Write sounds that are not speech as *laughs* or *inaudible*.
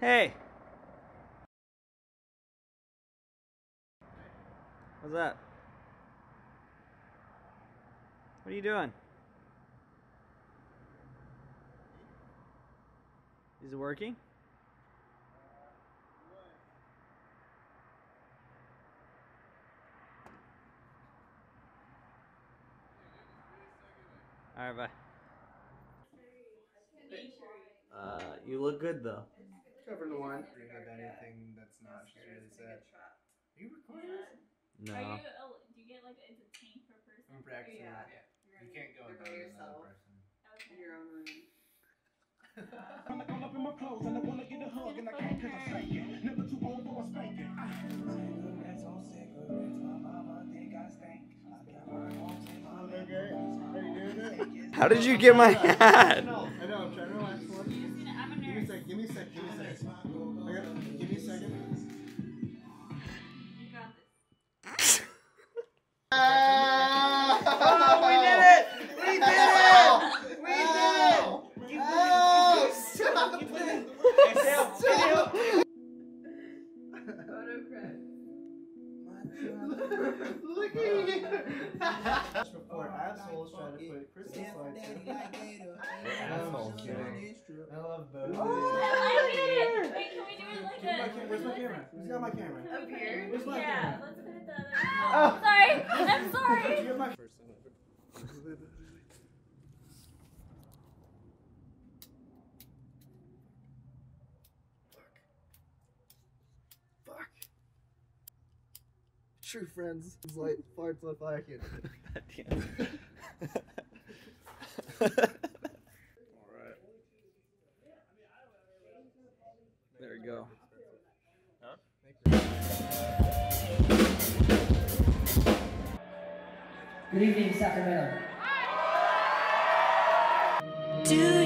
Hey. What's up? What are you doing? Is it working? All right, bye. Uh, you look good though. Cover the one. Bring up anything that's not. She's really sad. Are you recording this? No. Are you? Oh, do you get like it's a tank per person? I'm practicing. Yeah. Yeah. You can't go You're without by another yourself. person. Okay. In your own room. *laughs* I'm all up in my clothes and I wanna get a hug and I can't cause I'm spanking. Never too old for a spanking. Cigarettes on cigarettes, my mama think I stink. I got my arms in my Okay. Are you doing it? How did you get my hat? Look at you! Before assholes try to put Christmas lights in. Assholes, *laughs* I'm kidding. I love both. I like it. Wait, can we do it like Give a? cam- Where's my camera? Who's got my camera? Up here? Where's my Yeah, camera? let's put it the other. Oh, sorry. I'm sorry. *laughs* True friends is like farts on fire kid. Alright. *laughs* there we go. Good evening, Sacramento. Do